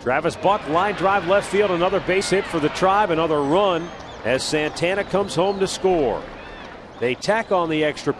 Travis Buck line drive left field, another base hit for the tribe, another run as Santana comes home to score. They tack on the extra